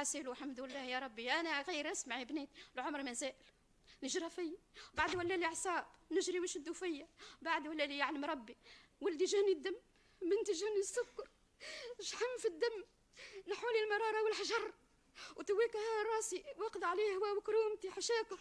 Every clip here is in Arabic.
راسي والحمد لله يا ربي. أنا غير أسمع يا بنيت العمر ما زال. نجرى فيا. بعد ولا لي اعصاب نجري ويشدوا فيا. بعد ولا لي يعلم ربي. ولدي جاني الدم بنتي جاني السكر. شحم في الدم نحولي المرارة والحجر. وتويك راسي واقض عليه هو وكرومتي حشاكم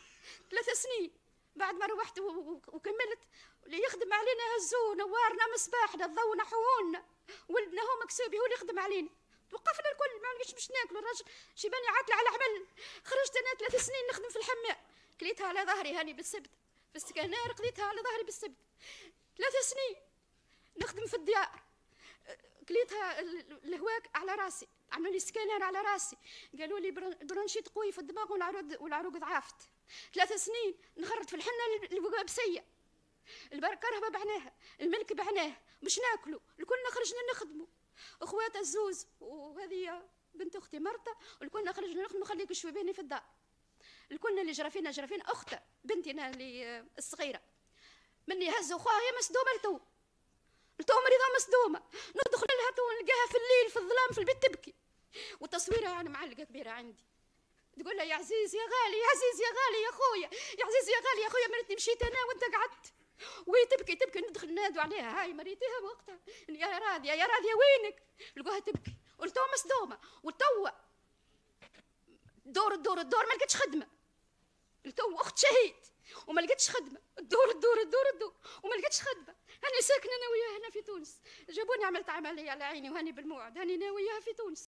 ثلاث سنين. بعد ما روحت وكملت اللي يخدم علينا هزو نوارنا مصباحنا الضو نحوونا ولدنا هو مكسوبي هو اللي يخدم علينا. توقفنا الكل ما لقيتش باش ناكل الراجل شيباني عاطلة على عمل خرجت أنا ثلاث سنين نخدم في الحمام كليتها على ظهري هاني بالسبت. في السكنار قضيتها على ظهري بالسبت. ثلاث سنين نخدم في الديار. كليتها الهواك على راسي. عملوا لي سكانر على راسي. قالوا لي برونشيت قوي في الدماغ والعروق والعروق ضعفت ثلاث سنين نخرط في الحنة البقابسيه الكرهبه بعناها. الملك بعناه مش ناكلوا الكلنا خرجنا نخدموا اخوات الزوز وهذه بنت أختي مرتا والكلنا خرجنا نخدموا خليك شويباني في الدار. الكلنا اللي جرى فينا جرى فينا اختها بنتنا اللي الصغيرة. مني هزوا خوها هي مسدومة لتو. لتو مريضة مسدومة. ندخل لها تو نلقاها في الليل في الظلام في البيت تبكي. وتصويرها يعني معلقة كبيرة عندي. تقول له يا عزيز يا غالي يا عزيز يا غالي يا خويا يا عزيز يا غالي يا خويا مرتني مشيت أنا وأنت قعدت. وهي تبكي تبكي ندخل نادوا عليها. هاي مريتها وقتها. يا راضيه يا راضيه وينك؟ لقوها تبكي. قلت مصدومه وتوا دور الدور الدور ما لقيتش خدمة. تو أخت شهيد. وما لقيتش خدمة. الدور الدور الدور الدور. وما لقيتش خدمة. هاني ساكنة أنا وياها هنا في تونس. جابوني عملت عملية على عيني وهاني بالموعد. هاني أنا وياها في تونس.